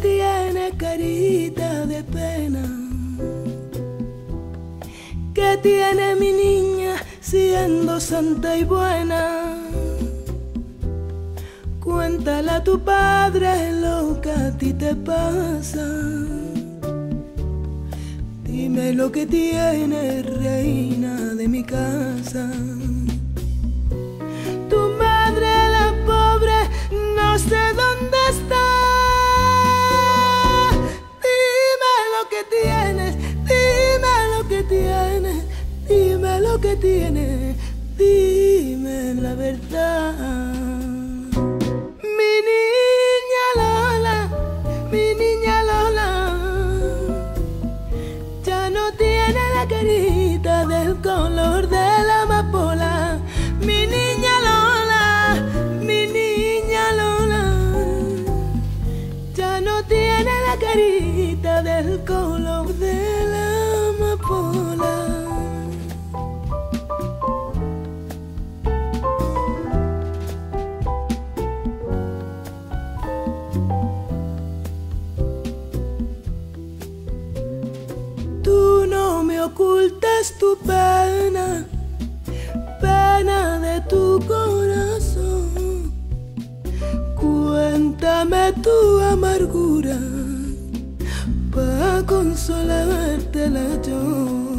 tiene carita de pena. Que tiene mi niña siendo santa y buena. Cuéntale a tu padre lo que a ti te pasa. Dime lo que tiene reina de mi casa. Dime la verdad. Mi niña Lola, mi niña Lola, ya no tiene la carita del color de tu pena, pena de tu corazón. Cuéntame tu amargura, pa' consolártela yo.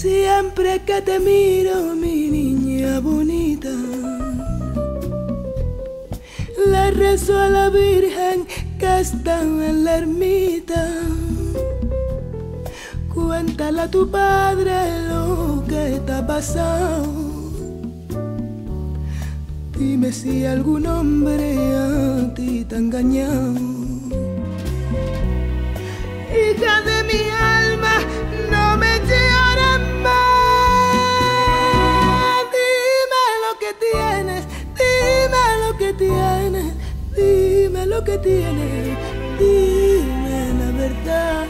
Siempre que te miro, mi niña bonita, le rezo a la Virgen que está en la ermita. Cuéntale a tu padre lo que te ha pasado. Dime si algún hombre a ti te ha engañado. Hija de mi alma, tienes, dime la verdad.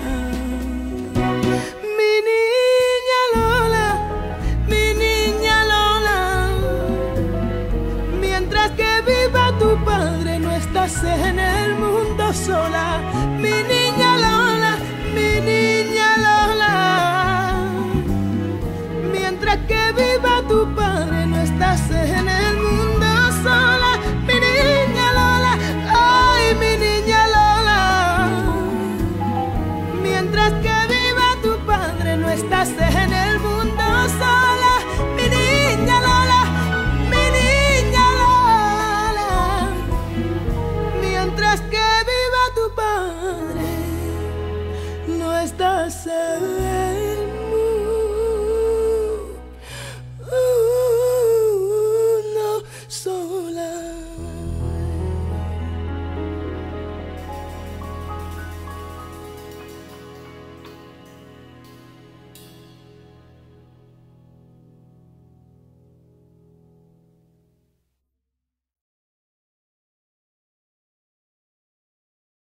Mi niña Lola, mi niña Lola, mientras que viva tu padre no estás en el mundo sola. Mi niña